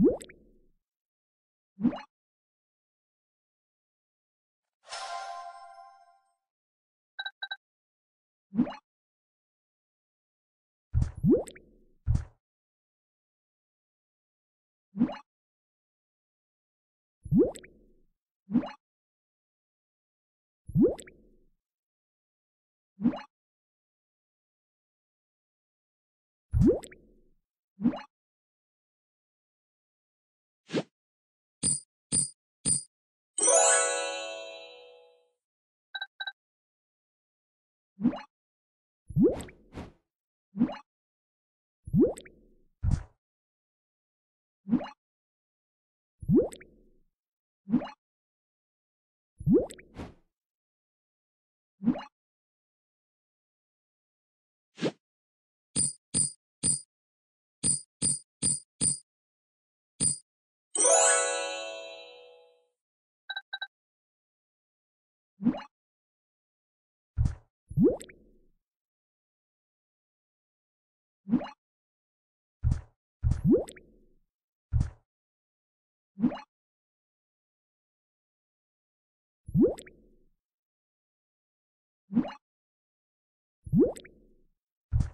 What? You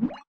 you